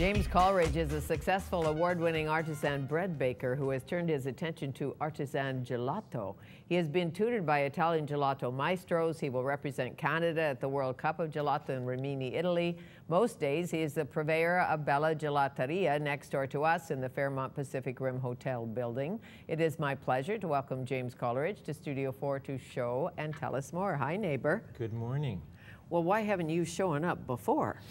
James Coleridge is a successful award-winning artisan bread baker who has turned his attention to artisan gelato. He has been tutored by Italian gelato maestros. He will represent Canada at the World Cup of Gelato in Rimini, Italy. Most days he is the purveyor of Bella Gelateria next door to us in the Fairmont Pacific Rim Hotel building. It is my pleasure to welcome James Coleridge to Studio 4 to show and tell us more. Hi, neighbor. Good morning. Well, why haven't you shown up before?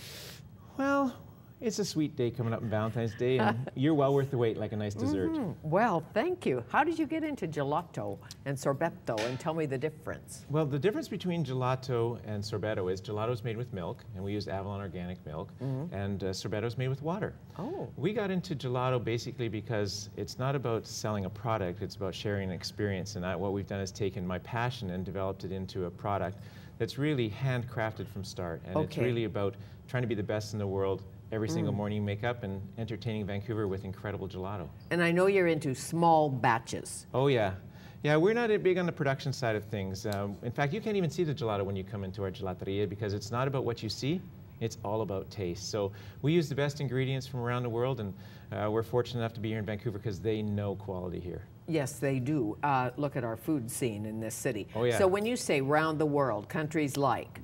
Well, it's a sweet day coming up on Valentine's Day, and you're well worth the wait, like a nice dessert. Mm -hmm. Well, thank you. How did you get into gelato and sorbetto, and tell me the difference? Well, the difference between gelato and sorbetto is gelato is made with milk, and we use Avalon organic milk, mm -hmm. and uh, sorbetto is made with water. Oh. We got into gelato basically because it's not about selling a product, it's about sharing an experience, and I, what we've done is taken my passion and developed it into a product that's really handcrafted from start, and okay. it's really about trying to be the best in the world every mm. single morning make up and entertaining Vancouver with incredible gelato. And I know you're into small batches. Oh yeah. Yeah, we're not big on the production side of things. Um, in fact, you can't even see the gelato when you come into our gelateria because it's not about what you see, it's all about taste. So we use the best ingredients from around the world and uh, we're fortunate enough to be here in Vancouver because they know quality here. Yes, they do. Uh, look at our food scene in this city. Oh, yeah. So when you say round the world, countries like?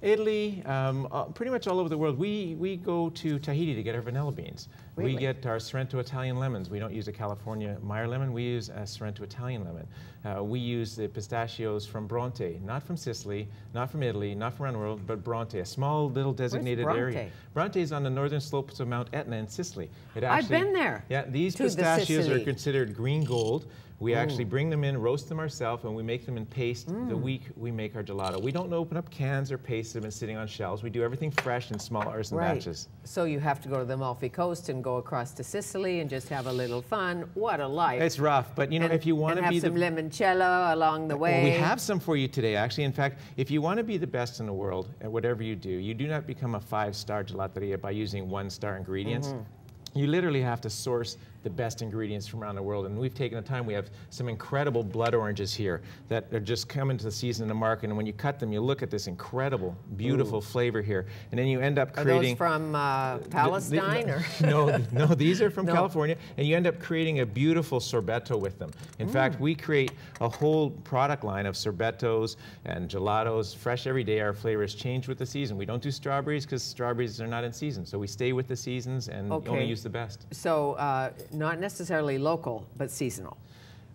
Italy, um, uh, pretty much all over the world. We, we go to Tahiti to get our vanilla beans. Really? We get our Sorrento Italian lemons. We don't use a California Meyer lemon, we use a Sorrento Italian lemon. Uh, we use the pistachios from Bronte, not from Sicily, not from Italy, not from around the world, but Bronte, a small little designated Bronte? area. Bronte is on the northern slopes of Mount Etna in Sicily. It actually, I've been there. Yeah, these pistachios are considered green gold. We Ooh. actually bring them in, roast them ourselves, and we make them in paste mm. the week we make our gelato. We don't open up cans or paste them and sitting on shelves. We do everything fresh in small artisan right. batches. So you have to go to the Amalfi Coast and go across to Sicily and just have a little fun. What a life. It's rough, but you know, and, if you want to be the... have some limoncello along the way. Well, we have some for you today, actually. In fact, if you want to be the best in the world at whatever you do, you do not become a five-star gelateria by using one-star ingredients. Mm -hmm you literally have to source the best ingredients from around the world. And we've taken the time, we have some incredible blood oranges here that are just coming to the season in the market. And when you cut them, you look at this incredible, beautiful Ooh. flavor here. And then you end up creating. Are those from uh, Palestine? The, the, no, no, these are from no. California. And you end up creating a beautiful sorbetto with them. In mm. fact, we create a whole product line of sorbettos and gelatos, fresh every day. Our flavors change with the season. We don't do strawberries because strawberries are not in season. So we stay with the seasons and okay. only use the best. So uh, not necessarily local, but seasonal.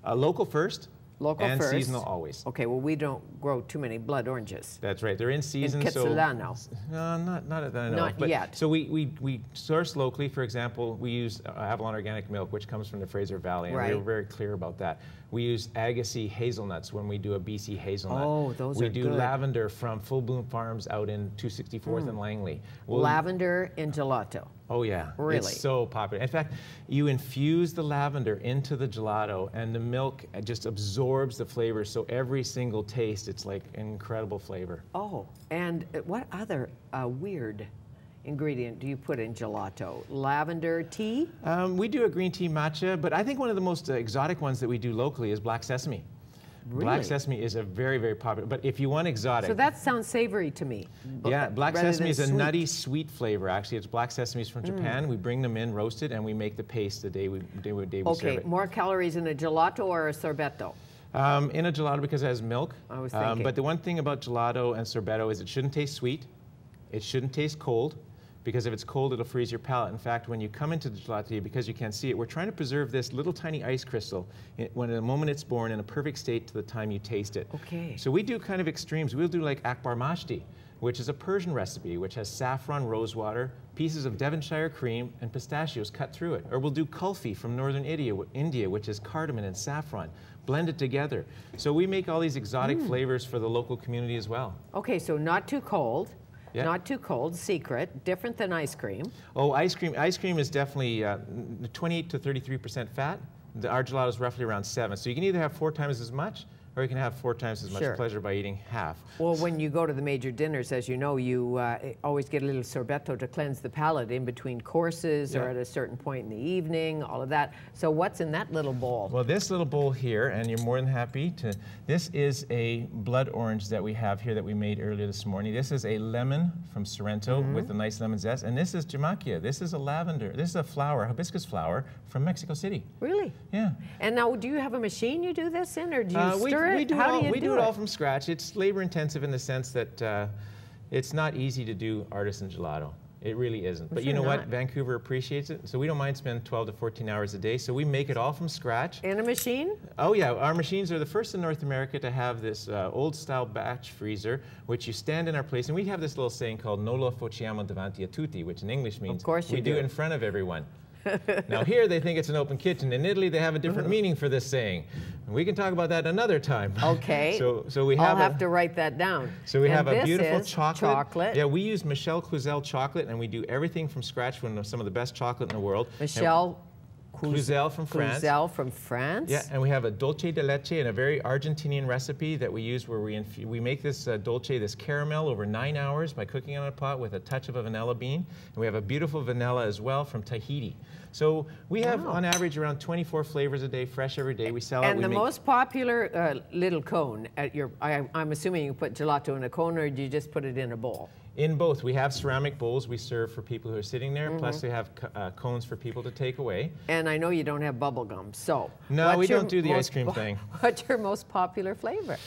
Uh, local first. Local and first. seasonal always. Okay, well, we don't grow too many blood oranges. That's right. They're in season. In Kitsilano. So, uh, not, not that I know Not but, yet. So we, we, we source locally. For example, we use uh, Avalon Organic Milk, which comes from the Fraser Valley, and right. we are very clear about that. We use Agassiz hazelnuts when we do a BC hazelnut. Oh, those we are We do good. lavender from Full Bloom Farms out in 264th mm. and Langley. We'll, lavender in gelato. Oh yeah, really? It's so popular. In fact, you infuse the lavender into the gelato, and the milk just absorbs the flavor. So every single taste, it's like incredible flavor. Oh, and what other uh, weird ingredient do you put in gelato? Lavender tea? Um, we do a green tea matcha, but I think one of the most uh, exotic ones that we do locally is black sesame. Really? Black sesame is a very, very popular, but if you want exotic. So that sounds savory to me. Yeah, black sesame is a sweet. nutty, sweet flavor. Actually, it's black sesames from mm. Japan. We bring them in roasted and we make the paste the day we, day, we, day we okay, serve it. Okay, more calories in a gelato or a sorbetto? Um, in a gelato because it has milk. I was thinking. Um, but the one thing about gelato and sorbetto is it shouldn't taste sweet. It shouldn't taste cold because if it's cold, it'll freeze your palate. In fact, when you come into the gelateria, because you can't see it, we're trying to preserve this little tiny ice crystal when the moment it's born in a perfect state to the time you taste it. Okay. So we do kind of extremes. We'll do like akbar mashti, which is a Persian recipe, which has saffron rosewater, pieces of Devonshire cream, and pistachios cut through it. Or we'll do kulfi from northern India, India which is cardamom and saffron, blended together. So we make all these exotic mm. flavors for the local community as well. Okay, so not too cold. Yeah. Not too cold, secret, different than ice cream. Oh, ice cream. Ice cream is definitely uh, 28 to 33% fat. The, our gelato is roughly around seven. So you can either have four times as much or you can have four times as much Sure. pleasure by eating half. Well, when you go to the major dinners, as you know, you uh, always get a little sorbetto to cleanse the palate in between courses or at a certain point in the evening, all of that. So what's in that little bowl? Well, this little bowl here, and you're more than happy to, this is a blood orange that we have here that we made earlier this morning. This is a lemon from Sorrento Mm-hmm. with a nice lemon zest, and this is Jamaica. This is a lavender, this is a flower, hibiscus flower from Mexico City. Really? Yeah. And now, do you have a machine you do this in, or do you Uh, we, stir we do, How all, do you we do, do it? it all from scratch. It's labor intensive in the sense that uh, it's not easy to do artisan gelato. It really isn't. But you know not. what? Vancouver appreciates it, so we don't mind spending 12 to 14 hours a day. So we make it all from scratch. in a machine? Oh yeah, our machines are the first in North America to have this uh, old style batch freezer, which you stand in our place, and we have this little saying called "Non lo facciamo davanti a tutti," which in English means of course you we do do. it in front of everyone. Now here they think it's an open kitchen. In Italy they have a different mm-hmm. meaning for this saying. And we can talk about that another time. Okay. so so we I'll have have a, to write that down. so we And have a beautiful chocolate. chocolate. Yeah, we use Michel Cluizel chocolate, and we do everything from scratch. One of some of the best chocolate in the world. And- Michel Cluizel from France. Cluizel from France. Yeah, and we have a dulce de leche and a very Argentinian recipe that we use where we we make this uh, dulce, this caramel, over nine hours by cooking on a pot with a touch of a vanilla bean. And we have a beautiful vanilla as well from Tahiti. So we have on average around 24 flavors a day, fresh every day. We sell it. And the most popular uh, little cone at your, I, I'm assuming you put gelato in a cone or do you just put it in a bowl? In both, we have ceramic bowls we serve for people who are sitting there. Plus, Mm-hmm. we have uh, cones for people to take away. And I know you don't have bubble gum, so. No, we don't do the ice cream thing. What's your most popular flavor?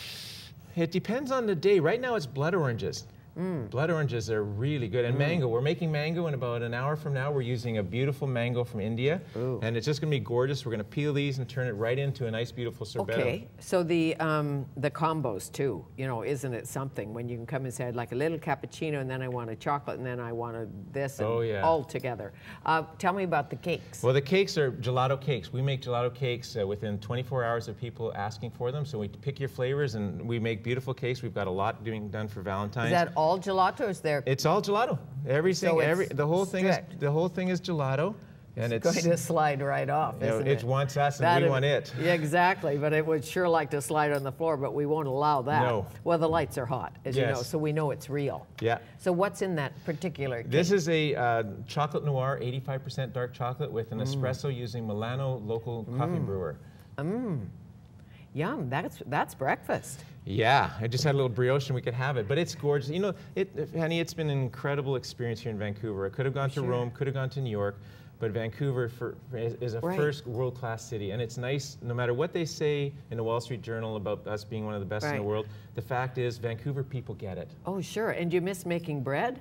It depends on the day. Right now, it's blood oranges. Mm. Blood oranges are really good. And mango. We're making mango in about an hour from now. We're using a beautiful mango from India. Ooh. And it's just going to be gorgeous. We're going to peel these and turn it right into a nice, beautiful sorbetto. Okay, so the um, the combos too, you know, isn't it something when you can come and say, I'd like a little cappuccino and then I want a chocolate and then I want a this and Oh, yeah. all together. Uh, tell me about the cakes. Well, the cakes are gelato cakes. We make gelato cakes uh, within 24 hours of people asking for them. So we pick your flavors and we make beautiful cakes. We've got a lot doing done for Valentine's. Is that all gelato is there it's all gelato. Everything, So every the whole thing is the whole thing is gelato, and it's going to slide right off, you know, it it? wants us and That we want it. Yeah, exactly, but it would sure like to slide on the floor, but we won't allow that. No. Well, the lights are hot, as you know, so we know it's real. Yeah. So what's in that particular cake? This is a uh, chocolate noir, 85% dark chocolate with Mm. an espresso using Milano local coffee brewer. Yum, that's, that's breakfast. Yeah, I just had a little brioche and we could have it, but it's gorgeous. You know, it, honey, it's been an incredible experience here in Vancouver. I could have gone to. Rome, could have gone to New York, but Vancouver for, is, is a Right. first world-class city, and it's nice. No matter what they say in the Wall Street Journal about us being one of the best in the world, the fact is Vancouver people get it. Oh, sure. And you miss making bread?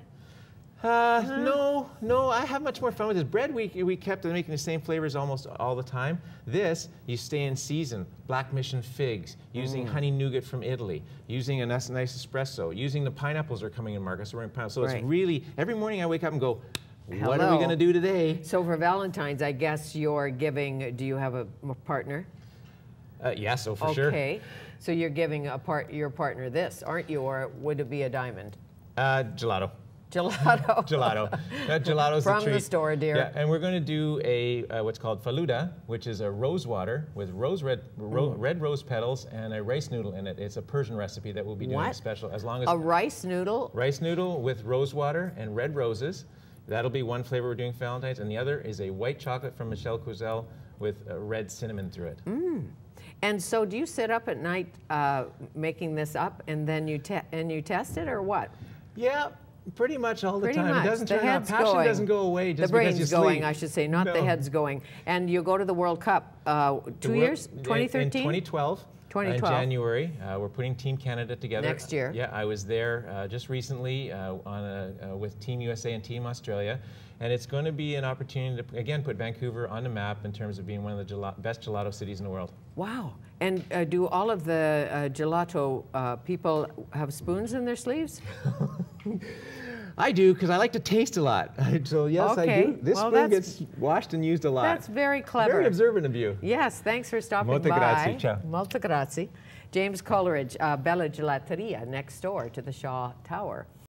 Uh, no, no, I have much more fun with this. Bread, we, we kept making the same flavors almost all the time. This, you stay in season. Black Mission figs, using honey nougat from Italy, using a nice, nice espresso, using the pineapples are coming in market, so we're in pineapple. So Right. it's really, every morning I wake up and go, what are we going to do today? So for Valentine's, I guess you're giving, do you have a partner? Uh, yeah, so for sure. Okay. So you're giving a part, your partner this, aren't you? Or would it be a diamond? Uh, gelato. Gelato. Gelato. That gelato's From the the store, dear. Yeah, and we're going to do a uh, what's called faluda, which is a rose water with rose red ro- Mm. red rose petals and a rice noodle in it. It's a Persian recipe that we'll be doing What? special as long as A rice noodle? rice noodle with rose water and red roses. That'll be one flavor we're doing for Valentine's, and the other is a white chocolate from Michel Cluizel with uh, red cinnamon through it. Mm. And so do you sit up at night uh, making this up and then you, te- and you test it or what? Yeah, pretty much all the Pretty time. much. It doesn't the turn out. Passion going. doesn't go away just the because brain's you going, sleep. I should say, not the head's going. And you go to the World Cup uh, two World- years, in- 2013? In 2012. 2012. In January, uh, we're putting Team Canada together. Next year. Yeah, I was there uh, just recently uh, on a, uh, with Team USA and Team Australia. And it's going to be an opportunity to, again, put Vancouver on the map in terms of being one of the gela- best gelato cities in the world. Wow. And uh, do all of the uh, gelato uh, people have spoons in their sleeves? I do, because I like to taste a lot. so, yes, I do. This Well, spoon gets washed and used a lot. That's very clever. Very observant of you. Yes, thanks for stopping Molte by. grazie, ciao. Molto grazie. James Coleridge, uh, Bella Gelateria, next door to the Shaw Tower.